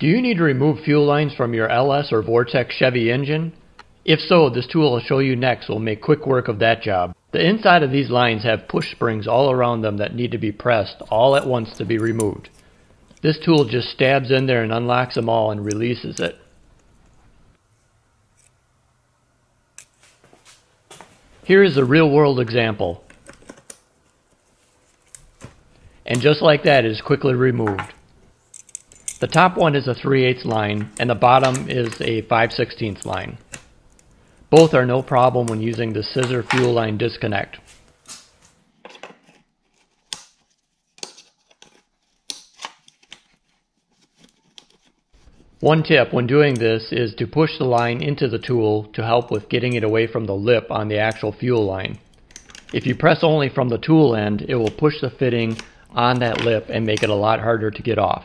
Do you need to remove fuel lines from your LS or Vortec Chevy engine? If so, this tool I'll show you next will make quick work of that job. The inside of these lines have push springs all around them that need to be pressed all at once to be removed. This tool just stabs in there and unlocks them all and releases it. Here is a real world example. And just like that it is quickly removed. The top one is a 3 8 line and the bottom is a 5 16 line. Both are no problem when using the scissor fuel line disconnect. One tip when doing this is to push the line into the tool to help with getting it away from the lip on the actual fuel line. If you press only from the tool end, it will push the fitting on that lip and make it a lot harder to get off.